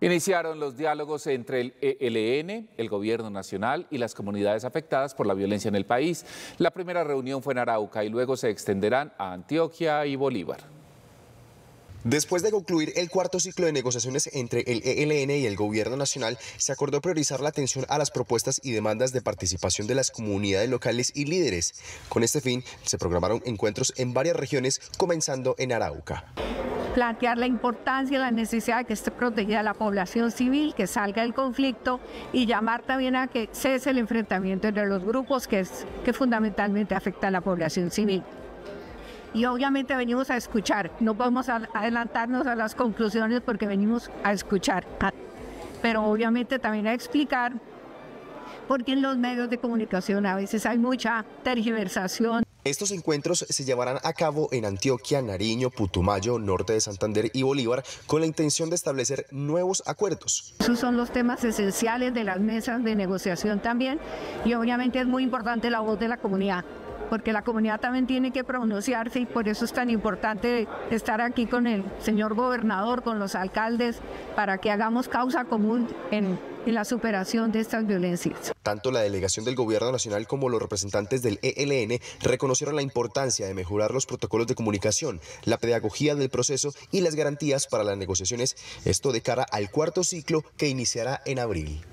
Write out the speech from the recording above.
Iniciaron los diálogos entre el ELN, el Gobierno Nacional y las comunidades afectadas por la violencia en el país. La primera reunión fue en Arauca y luego se extenderán a Antioquia y Bolívar. Después de concluir el cuarto ciclo de negociaciones entre el ELN y el Gobierno Nacional, se acordó priorizar la atención a las propuestas y demandas de participación de las comunidades locales y líderes. Con este fin, se programaron encuentros en varias regiones, comenzando en Arauca plantear la importancia y la necesidad de que esté protegida la población civil, que salga del conflicto y llamar también a que cese el enfrentamiento entre los grupos que, fundamentalmente afecta a la población civil. Y obviamente venimos a escuchar, no podemos adelantarnos a las conclusiones porque venimos a escuchar, pero obviamente también a explicar porque en los medios de comunicación a veces hay mucha tergiversación. Estos encuentros se llevarán a cabo en Antioquia, Nariño, Putumayo, norte de Santander y Bolívar con la intención de establecer nuevos acuerdos. Esos son los temas esenciales de las mesas de negociación también y obviamente es muy importante la voz de la comunidad porque la comunidad también tiene que pronunciarse y por eso es tan importante estar aquí con el señor gobernador, con los alcaldes, para que hagamos causa común en, la superación de estas violencias. Tanto la delegación del Gobierno Nacional como los representantes del ELN reconocieron la importancia de mejorar los protocolos de comunicación, la pedagogía del proceso y las garantías para las negociaciones, esto de cara al cuarto ciclo que iniciará en abril.